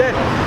dead.